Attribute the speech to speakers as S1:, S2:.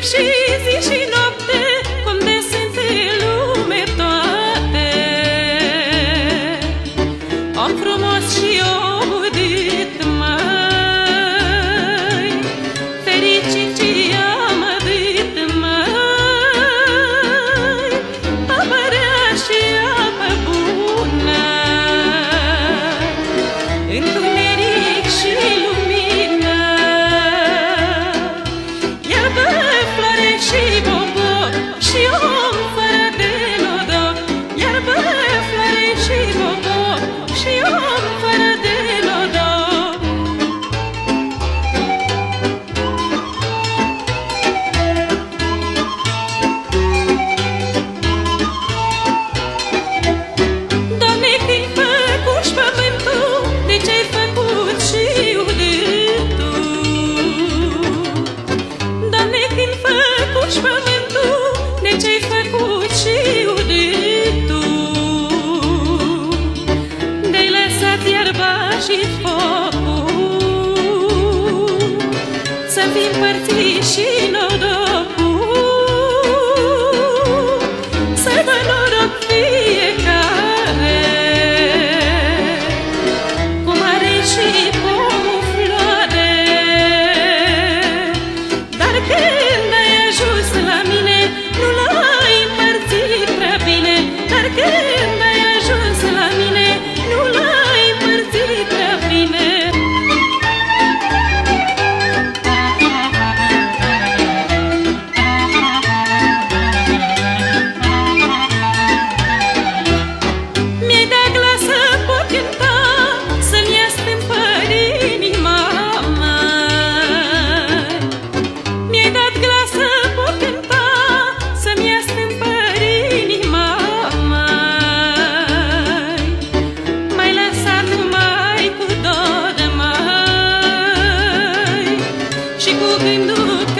S1: if she și loc și om și focul Să fim părțiți și nodori Looking, looking.